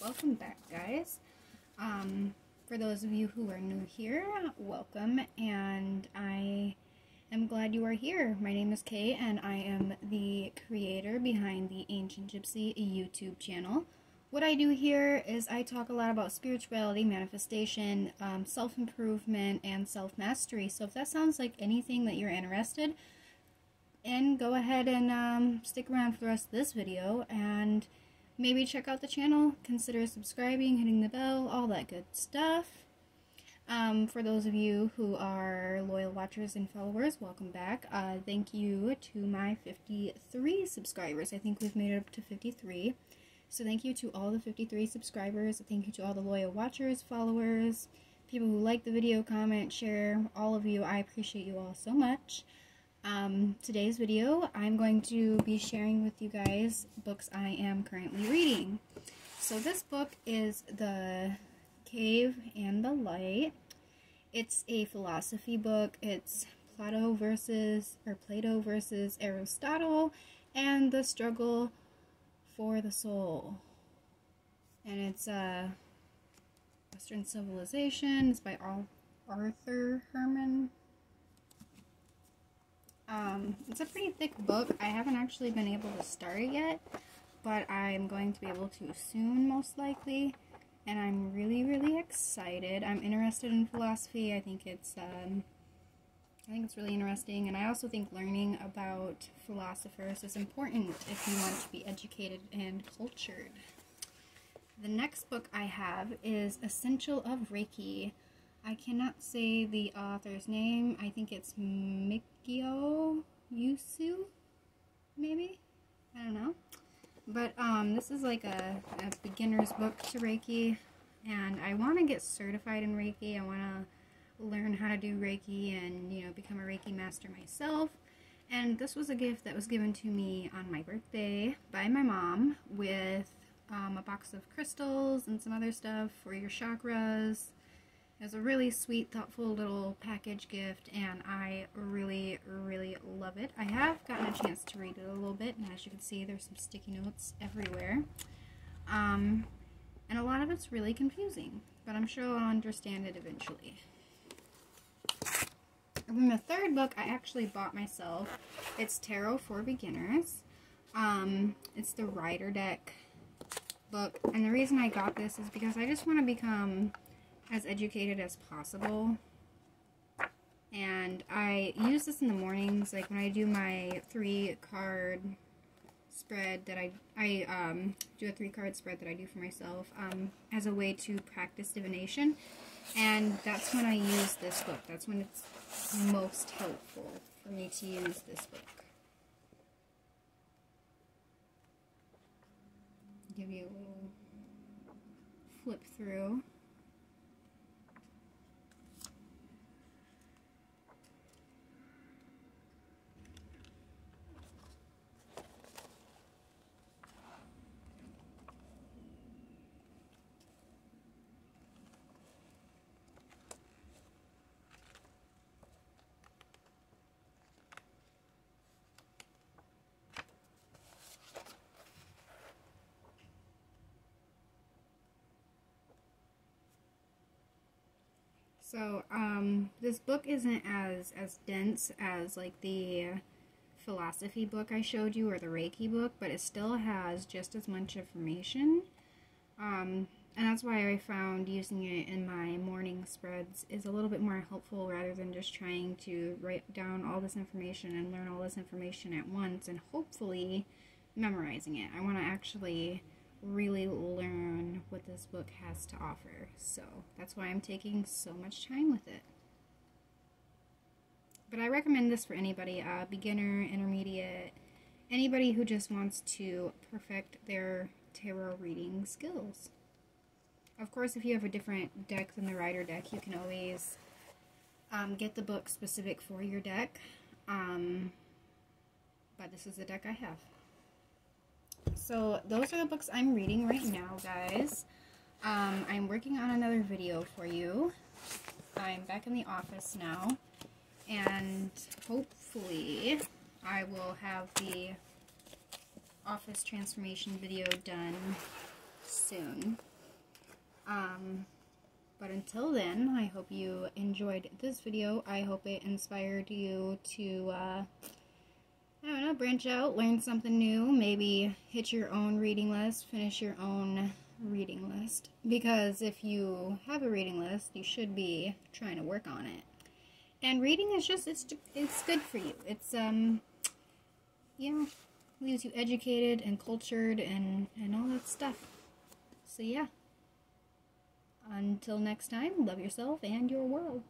welcome back guys. Um, for those of you who are new here, welcome and I am glad you are here. My name is Kay and I am the creator behind the Ancient Gypsy YouTube channel. What I do here is I talk a lot about spirituality, manifestation, um, self-improvement, and self-mastery. So if that sounds like anything that you're interested in, go ahead and um, stick around for the rest of this video and maybe check out the channel, consider subscribing, hitting the bell, all that good stuff. Um, for those of you who are loyal watchers and followers, welcome back. Uh, thank you to my 53 subscribers. I think we've made it up to 53. So thank you to all the 53 subscribers. Thank you to all the loyal watchers, followers, people who like the video, comment, share, all of you. I appreciate you all so much. Um, today's video, I'm going to be sharing with you guys books I am currently reading. So this book is The Cave and the Light. It's a philosophy book. It's Plato versus, or Plato versus Aristotle, and the struggle for the soul. And it's uh, Western Civilization. It's by Arthur Herman um, it's a pretty thick book. I haven't actually been able to start it yet, but I'm going to be able to soon, most likely. And I'm really, really excited. I'm interested in philosophy. I think it's, um, I think it's really interesting. And I also think learning about philosophers is important if you want to be educated and cultured. The next book I have is Essential of Reiki I cannot say the author's name. I think it's Mikio Yusu, maybe? I don't know. But um, this is like a, a beginner's book to Reiki, and I want to get certified in Reiki. I want to learn how to do Reiki and, you know, become a Reiki master myself. And this was a gift that was given to me on my birthday by my mom with um, a box of crystals and some other stuff for your chakras it was a really sweet, thoughtful little package gift, and I really, really love it. I have gotten a chance to read it a little bit, and as you can see, there's some sticky notes everywhere. Um, and a lot of it's really confusing, but I'm sure I'll understand it eventually. And then the third book I actually bought myself. It's Tarot for Beginners. Um, it's the Rider Deck book, and the reason I got this is because I just want to become as educated as possible. And I use this in the mornings, like when I do my three card spread that I, I um, do a three card spread that I do for myself um, as a way to practice divination. And that's when I use this book. That's when it's most helpful for me to use this book. Give you a little flip through. So, um, this book isn't as, as dense as, like, the philosophy book I showed you or the Reiki book, but it still has just as much information. Um, and that's why I found using it in my morning spreads is a little bit more helpful rather than just trying to write down all this information and learn all this information at once and hopefully memorizing it. I want to actually really learn what this book has to offer. So that's why I'm taking so much time with it. But I recommend this for anybody, uh, beginner, intermediate, anybody who just wants to perfect their tarot reading skills. Of course, if you have a different deck than the Rider deck, you can always um, get the book specific for your deck. Um, but this is the deck I have. So those are the books I'm reading right now, guys. Um, I'm working on another video for you. I'm back in the office now, and hopefully I will have the office transformation video done soon. Um, but until then, I hope you enjoyed this video. I hope it inspired you to, uh, I don't know, branch out, learn something new, maybe hit your own reading list, finish your own reading list. Because if you have a reading list, you should be trying to work on it. And reading is just, it's, it's good for you. It's, um, yeah, leaves you educated and cultured and, and all that stuff. So yeah. Until next time, love yourself and your world.